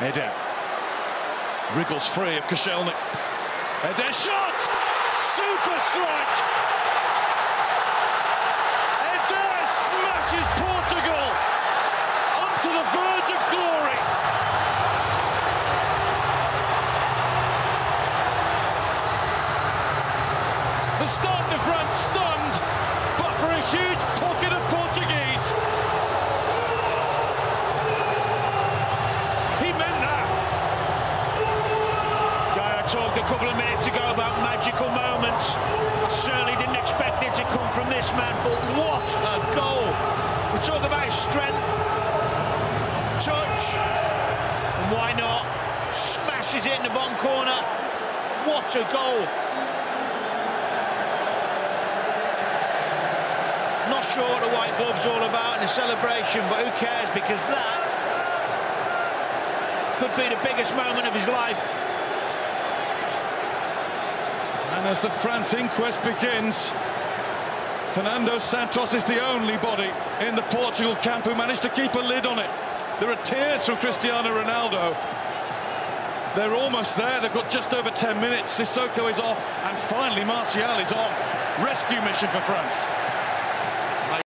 Eder wriggles free of Koscielny. Eder shot! Super strike! Eder smashes Portugal onto the verge of glory. The Stade de France stunned, talked a couple of minutes ago about magical moments. I certainly didn't expect it to come from this man, but what a goal! We talk about strength, touch, and why not? Smashes it in the bottom corner. What a goal! Not sure what the white glove's all about in the celebration, but who cares? Because that could be the biggest moment of his life. And as the France inquest begins, Fernando Santos is the only body in the Portugal camp who managed to keep a lid on it. There are tears from Cristiano Ronaldo. They're almost there. They've got just over 10 minutes. Sissoko is off, and finally Martial is on. Rescue mission for France.